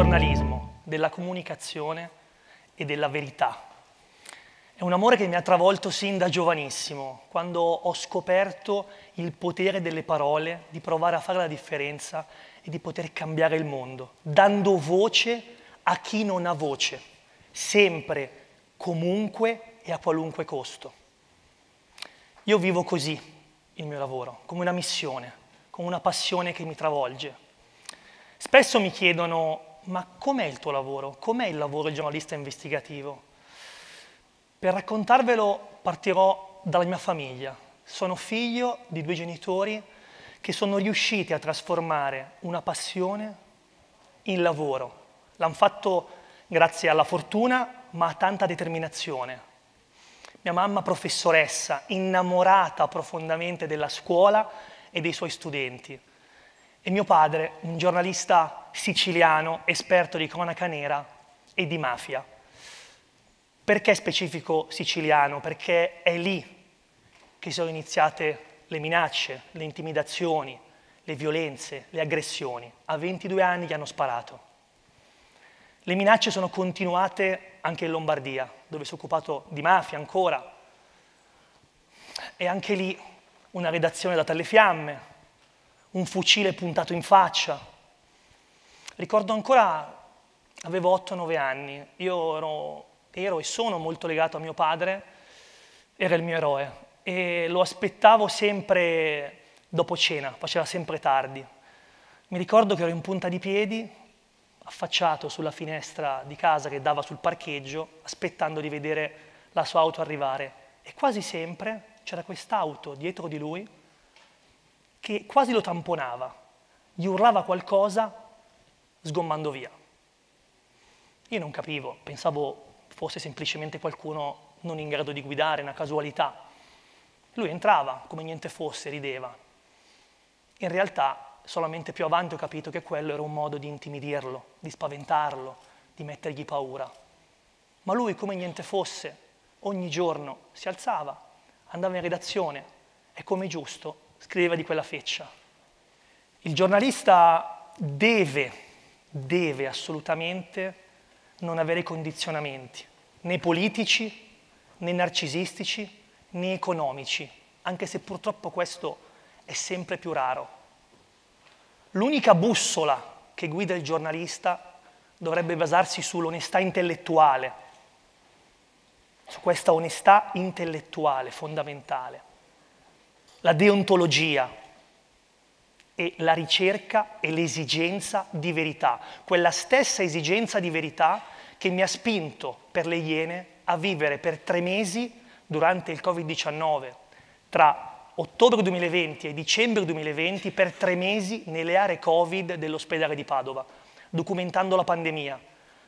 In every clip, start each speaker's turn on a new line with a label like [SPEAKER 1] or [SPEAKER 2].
[SPEAKER 1] giornalismo, della comunicazione e della verità. È un amore che mi ha travolto sin da giovanissimo, quando ho scoperto il potere delle parole, di provare a fare la differenza e di poter cambiare il mondo, dando voce a chi non ha voce, sempre, comunque e a qualunque costo. Io vivo così il mio lavoro, come una missione, come una passione che mi travolge. Spesso mi chiedono, ma com'è il tuo lavoro? Com'è il lavoro del giornalista investigativo? Per raccontarvelo partirò dalla mia famiglia. Sono figlio di due genitori che sono riusciti a trasformare una passione in lavoro. L'hanno fatto grazie alla fortuna, ma a tanta determinazione. Mia mamma professoressa, innamorata profondamente della scuola e dei suoi studenti. E mio padre, un giornalista siciliano, esperto di cronaca nera e di mafia. Perché specifico siciliano? Perché è lì che sono iniziate le minacce, le intimidazioni, le violenze, le aggressioni. A 22 anni gli hanno sparato. Le minacce sono continuate anche in Lombardia, dove si è occupato di mafia ancora. E anche lì una redazione data alle fiamme, un fucile puntato in faccia. Ricordo ancora, avevo 8-9 anni, io ero ero e sono molto legato a mio padre, era il mio eroe. E lo aspettavo sempre dopo cena, faceva sempre tardi. Mi ricordo che ero in punta di piedi, affacciato sulla finestra di casa che dava sul parcheggio, aspettando di vedere la sua auto arrivare. E quasi sempre c'era quest'auto dietro di lui che quasi lo tamponava, gli urlava qualcosa sgommando via. Io non capivo, pensavo fosse semplicemente qualcuno non in grado di guidare, una casualità. Lui entrava come niente fosse, rideva. In realtà, solamente più avanti ho capito che quello era un modo di intimidirlo, di spaventarlo, di mettergli paura. Ma lui, come niente fosse, ogni giorno si alzava, andava in redazione e, come giusto, scriveva di quella feccia. Il giornalista deve, deve assolutamente non avere condizionamenti né politici, né narcisistici, né economici, anche se purtroppo questo è sempre più raro. L'unica bussola che guida il giornalista dovrebbe basarsi sull'onestà intellettuale, su questa onestà intellettuale fondamentale, la deontologia e la ricerca e l'esigenza di verità, quella stessa esigenza di verità che mi ha spinto per le Iene a vivere per tre mesi durante il Covid-19, tra ottobre 2020 e dicembre 2020, per tre mesi nelle aree Covid dell'ospedale di Padova, documentando la pandemia,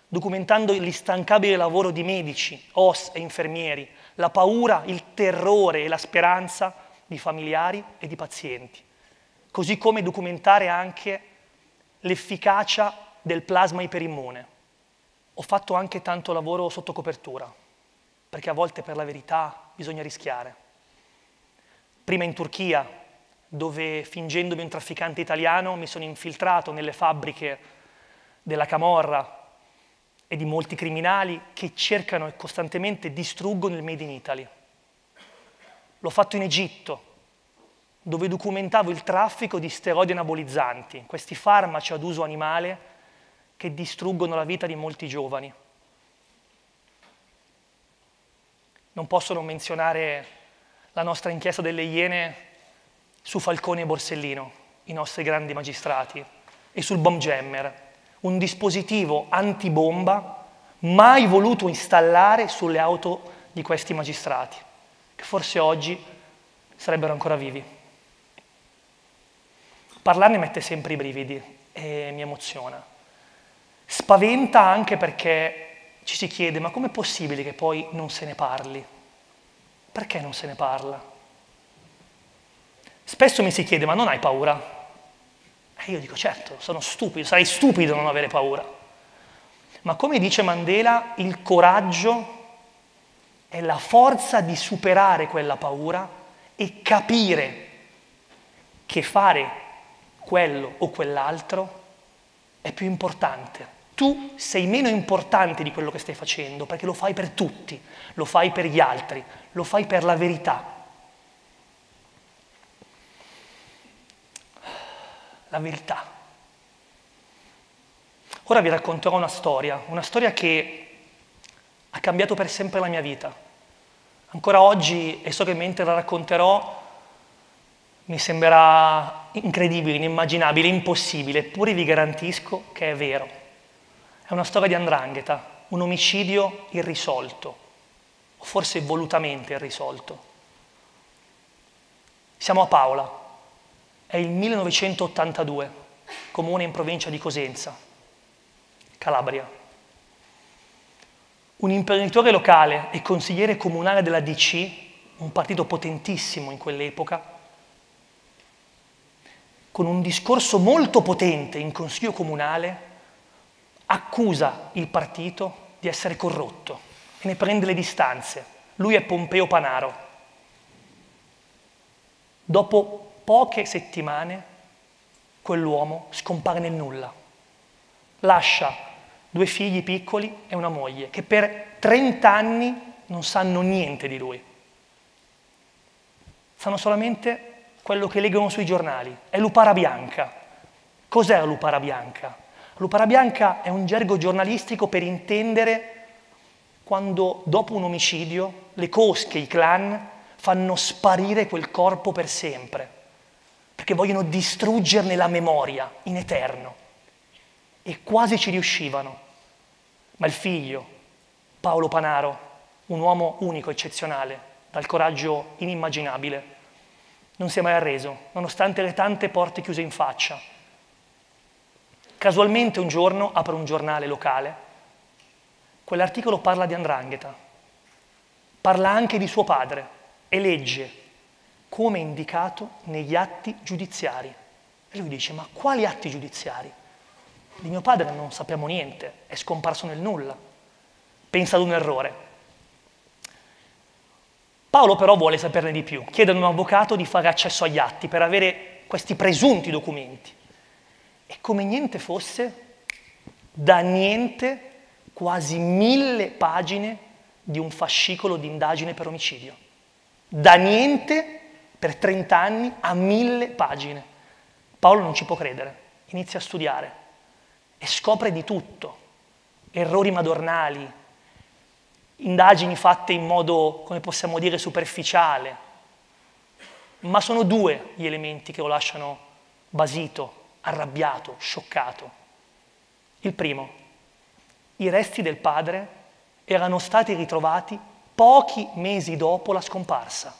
[SPEAKER 1] documentando l'instancabile lavoro di medici, OS e infermieri, la paura, il terrore e la speranza di familiari e di pazienti, così come documentare anche l'efficacia del plasma iperimmune ho fatto anche tanto lavoro sotto copertura, perché a volte per la verità bisogna rischiare. Prima in Turchia, dove fingendomi un trafficante italiano mi sono infiltrato nelle fabbriche della Camorra e di molti criminali che cercano e costantemente distruggono il Made in Italy. L'ho fatto in Egitto, dove documentavo il traffico di steroidi anabolizzanti, questi farmaci ad uso animale che distruggono la vita di molti giovani. Non posso non menzionare la nostra inchiesta delle Iene su Falcone e Borsellino, i nostri grandi magistrati, e sul bomb jammer, un dispositivo antibomba mai voluto installare sulle auto di questi magistrati, che forse oggi sarebbero ancora vivi. Parlarne mette sempre i brividi e mi emoziona. Spaventa anche perché ci si chiede ma com'è possibile che poi non se ne parli? Perché non se ne parla? Spesso mi si chiede ma non hai paura? E io dico certo, sono stupido, sarei stupido non avere paura. Ma come dice Mandela, il coraggio è la forza di superare quella paura e capire che fare quello o quell'altro è più importante tu sei meno importante di quello che stai facendo, perché lo fai per tutti, lo fai per gli altri, lo fai per la verità. La verità. Ora vi racconterò una storia, una storia che ha cambiato per sempre la mia vita. Ancora oggi, e so che mentre la racconterò, mi sembrerà incredibile, inimmaginabile, impossibile, eppure vi garantisco che è vero. È una storia di andrangheta, un omicidio irrisolto, o forse volutamente irrisolto. Siamo a Paola, è il 1982, comune in provincia di Cosenza, Calabria. Un imprenditore locale e consigliere comunale della DC, un partito potentissimo in quell'epoca, con un discorso molto potente in consiglio comunale, accusa il partito di essere corrotto e ne prende le distanze. Lui è Pompeo Panaro. Dopo poche settimane quell'uomo scompare nel nulla. Lascia due figli piccoli e una moglie che per 30 anni non sanno niente di lui. Sanno solamente quello che leggono sui giornali, è l'upara bianca. Cos'è la lupara bianca? L'upara bianca è un gergo giornalistico per intendere quando dopo un omicidio le cosche, i clan, fanno sparire quel corpo per sempre, perché vogliono distruggerne la memoria in eterno. E quasi ci riuscivano. Ma il figlio, Paolo Panaro, un uomo unico, eccezionale, dal coraggio inimmaginabile, non si è mai arreso, nonostante le tante porte chiuse in faccia. Casualmente un giorno apre un giornale locale, quell'articolo parla di Andrangheta, parla anche di suo padre e legge come indicato negli atti giudiziari. E lui dice, ma quali atti giudiziari? Di mio padre non sappiamo niente, è scomparso nel nulla. Pensa ad un errore. Paolo però vuole saperne di più, chiede ad un avvocato di fare accesso agli atti per avere questi presunti documenti. E come niente fosse, da niente quasi mille pagine di un fascicolo di indagine per omicidio. Da niente per 30 anni a mille pagine. Paolo non ci può credere, inizia a studiare e scopre di tutto, errori madornali, indagini fatte in modo, come possiamo dire, superficiale, ma sono due gli elementi che lo lasciano basito, arrabbiato, scioccato. Il primo, i resti del padre erano stati ritrovati pochi mesi dopo la scomparsa.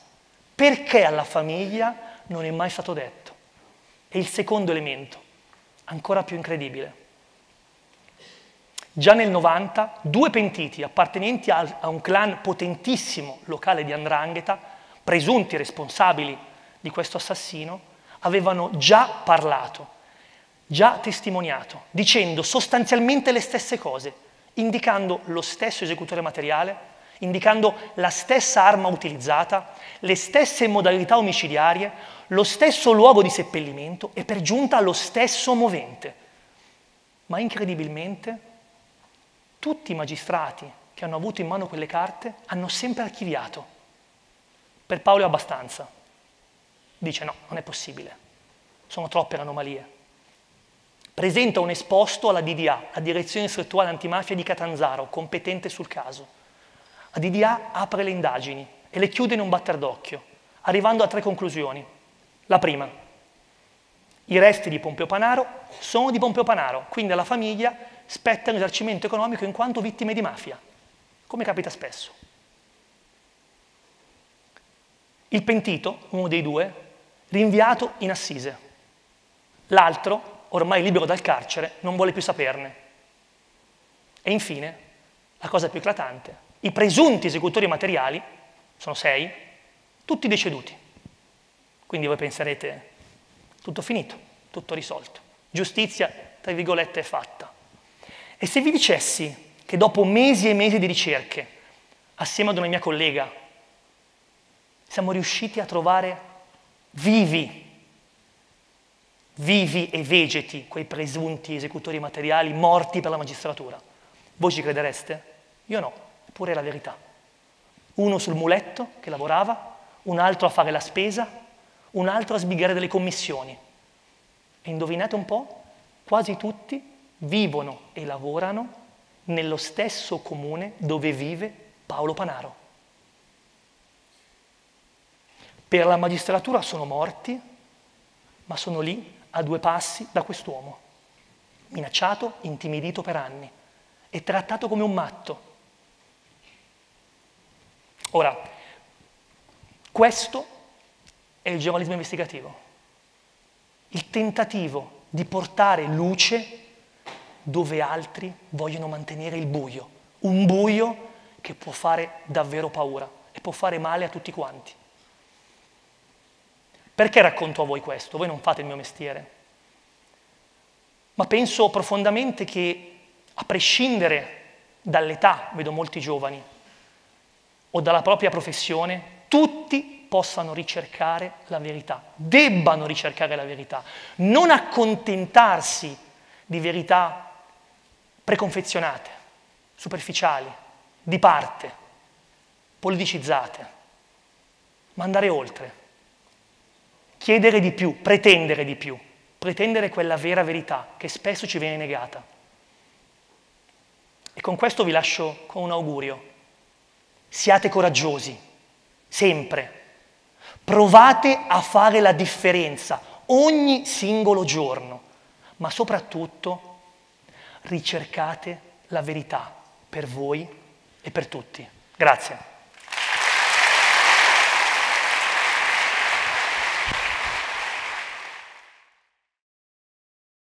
[SPEAKER 1] Perché alla famiglia non è mai stato detto? E il secondo elemento, ancora più incredibile, Già nel 90 due pentiti appartenenti a, un clan potentissimo locale di Andrangheta, presunti responsabili di questo assassino, avevano già parlato, già testimoniato, dicendo sostanzialmente le stesse cose, indicando lo stesso esecutore materiale, indicando la stessa arma utilizzata, le stesse modalità omicidiarie, lo stesso luogo di seppellimento e per giunta lo stesso movente. Ma incredibilmente tutti i magistrati che hanno avuto in mano quelle carte hanno sempre archiviato. Per Paolo è abbastanza. Dice no, non è possibile, sono troppe anomalie. Presenta un esposto alla DDA, la Direzione Distrettuale Antimafia di Catanzaro, competente sul caso. La DDA apre le indagini e le chiude in un batter d'occhio, arrivando a tre conclusioni. La prima, i resti di Pompeo Panaro sono di Pompeo Panaro, quindi alla famiglia spetta un risarcimento economico in quanto vittime di mafia, come capita spesso. Il pentito, uno dei due, rinviato in assise. L'altro, ormai libero dal carcere, non vuole più saperne. E infine, la cosa più eclatante, i presunti esecutori materiali, sono sei, tutti deceduti. Quindi voi penserete, tutto finito, tutto risolto. Giustizia, tra virgolette, è fatta. E se vi dicessi che dopo mesi e mesi di ricerche, assieme ad una mia collega, siamo riusciti a trovare vivi vivi e vegeti quei presunti esecutori materiali morti per la magistratura. Voi ci credereste? Io no, eppure è la verità. Uno sul muletto che lavorava, un altro a fare la spesa, un altro a sbigare delle commissioni. E indovinate un po'? Quasi tutti vivono e lavorano nello stesso comune dove vive Paolo Panaro. Per la magistratura sono morti, ma sono lì a due passi da quest'uomo, minacciato, intimidito per anni e trattato come un matto. Ora, questo è il giornalismo investigativo, il tentativo di portare luce dove altri vogliono mantenere il buio, un buio che può fare davvero paura e può fare male a tutti quanti. Perché racconto a voi questo? Voi non fate il mio mestiere. Ma penso profondamente che, a prescindere dall'età, vedo molti giovani, o dalla propria professione, tutti possano ricercare la verità, debbano ricercare la verità, non accontentarsi di verità preconfezionate, superficiali, di parte, politicizzate, ma andare oltre, chiedere di più, pretendere di più, pretendere quella vera verità che spesso ci viene negata. E con questo vi lascio con un augurio. Siate coraggiosi, sempre. Provate a fare la differenza ogni singolo giorno, ma soprattutto ricercate la verità per voi e per tutti. Grazie.